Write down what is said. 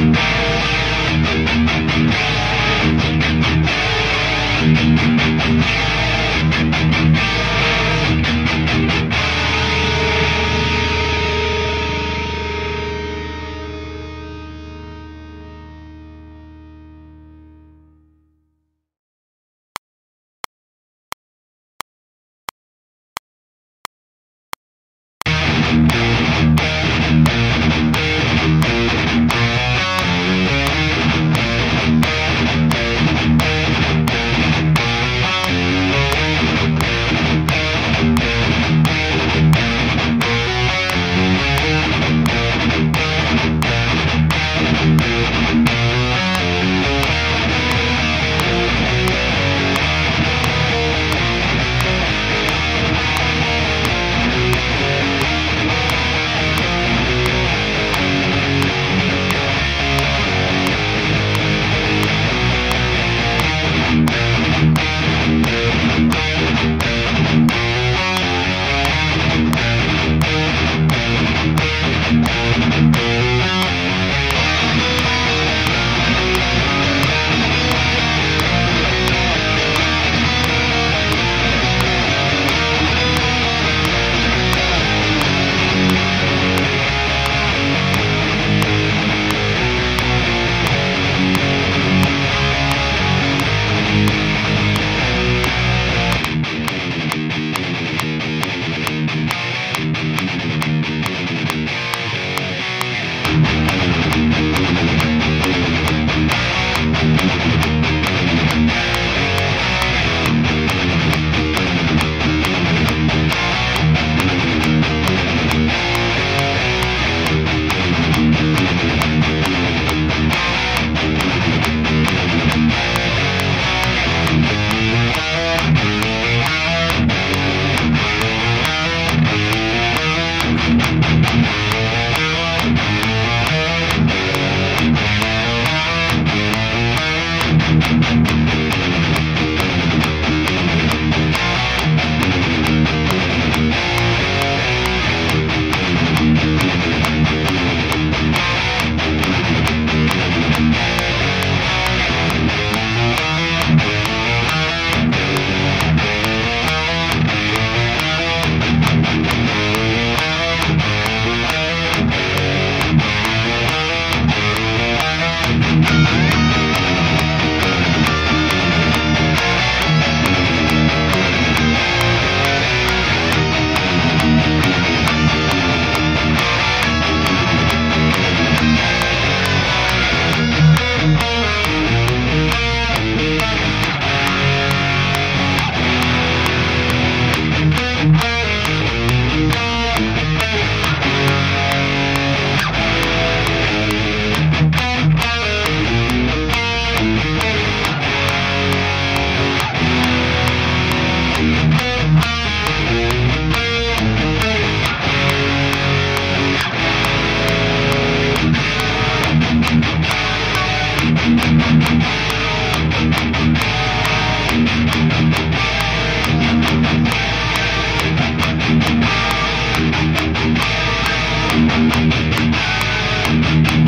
Thank you.